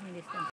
Hindustan